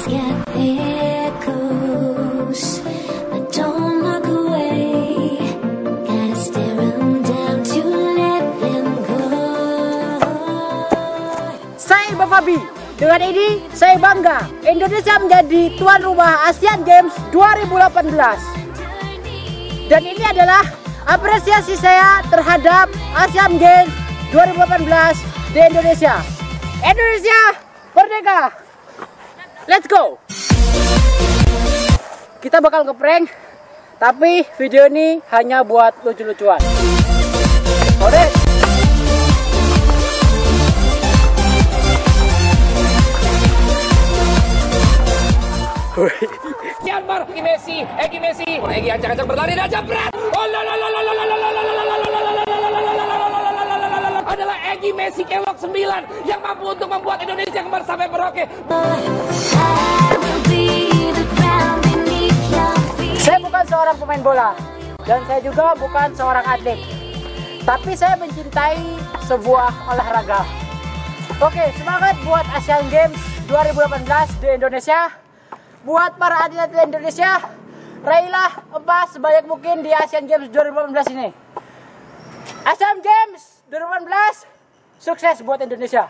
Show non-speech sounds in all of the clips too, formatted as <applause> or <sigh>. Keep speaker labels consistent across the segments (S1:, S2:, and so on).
S1: Saya Bafabi. Dengan ini saya bangga Indonesia menjadi tuan rumah Asian Games 2018. Dan ini adalah apresiasi saya terhadap Asian Games 2018 di Indonesia. Indonesia Merdeka! Let's go. Kita bakal ngeprank tapi video ini hanya buat lucu-lucuan. Oke.
S2: Myanmar, Egi Messi, Egi Messi, Egi ancang-ancang berlari dan jebret. Oh la la la la la la la la Egi Messi kewok 9 yang mampu untuk membuat Indonesia kembali sampai Merauke.
S1: Saya bukan seorang pemain bola dan saya juga bukan seorang atlet. Tapi saya mencintai sebuah olahraga. Oke, semangat buat Asian Games 2018 di Indonesia. Buat para atlet Indonesia, raihlah emas sebanyak mungkin di Asian Games 2018 ini. Asian Games 2018 sukses buat Indonesia.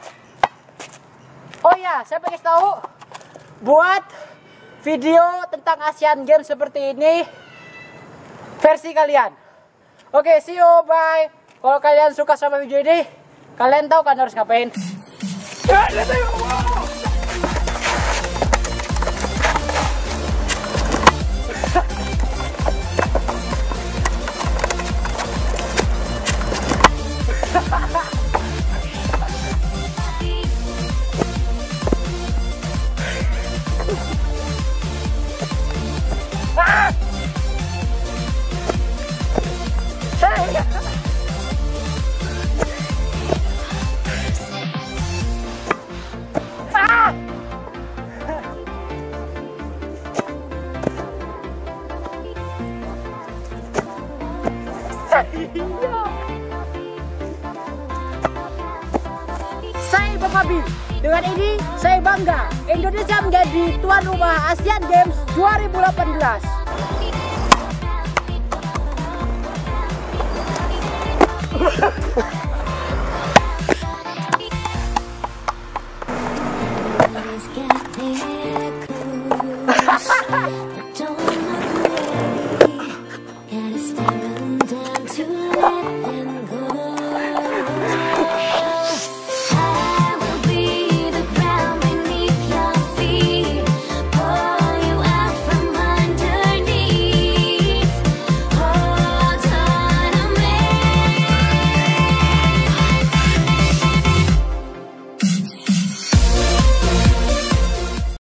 S1: Oh ya, saya pengen tahu buat video tentang Asian Games seperti ini versi kalian. Oke, see you, bye. Kalau kalian suka sama video ini, kalian tahu kan harus ngapain? Saya Bapak Bang dengan ini saya bangga Indonesia menjadi tuan rumah Asian Games 2018 Ha! <laughs>